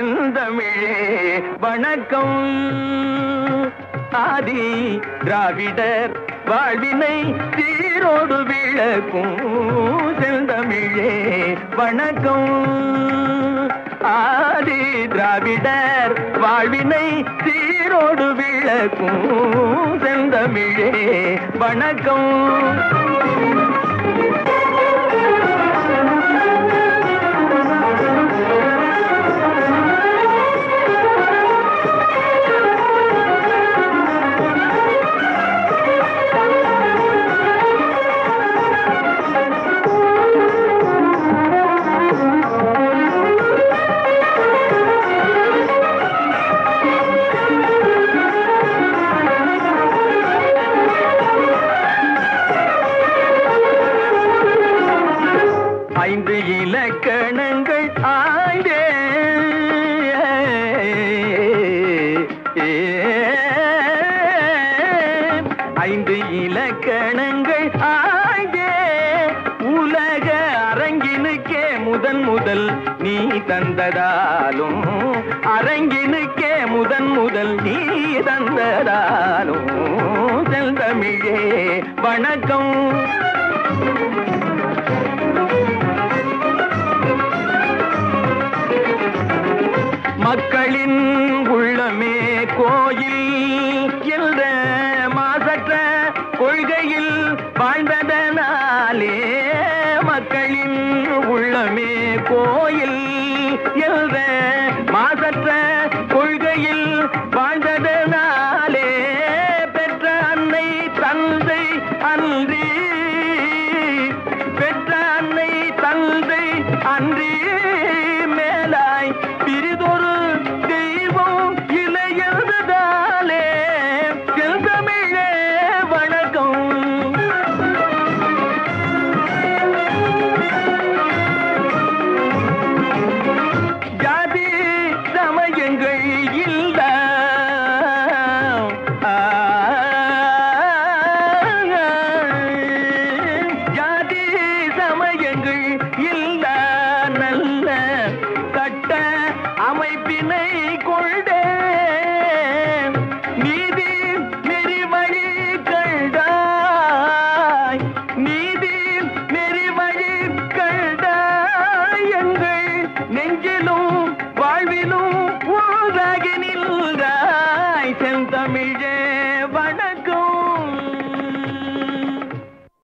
செந்தமிழே வணக்கம். ஆதி திராவிடர் வாழ்வினை சீரோடு விளக்கும். செந்தமிழே வணக்கம். ஆதி திராவிடர் வாழ்வினை சீரோடு விளக்கும். செந்தமிழே வணக்கம். ஐந்து இலக்கணங்கள் ஆய்ந்தே ஐந்து இலக்கணங்கள் ஆய்ந்தே உலக அரங்கினுக்கே முதன் முதல் நீ தந்ததாலும் அரங்கினுக்கே முதன் முதல் நீ தந்ததாலும் செல்தமிழே வணக்கம். கோயில் என்ற மாசற்ற கொள்கையில் வாழ்ந்ததனாலே மக்களின் உள்ளமே கோயில் என்ற மாசற்ற கொள்கையில் வாழ்ந்ததனாலே பெற்ற அன்னை தந்தை அன்றி பெற்ற அன்னை தந்தை அன்றி சமயங்கள் இல்ல நல்ல கட்ட அமைப்பினை கொண்டே நீதி நெறிவழி கண்டாய் நீதி நெறிவழி கண்டாய் எங்கள் நெஞ்சிலும் வாழ்விலும் ஊராகி நின்றாய் செந்தமிழே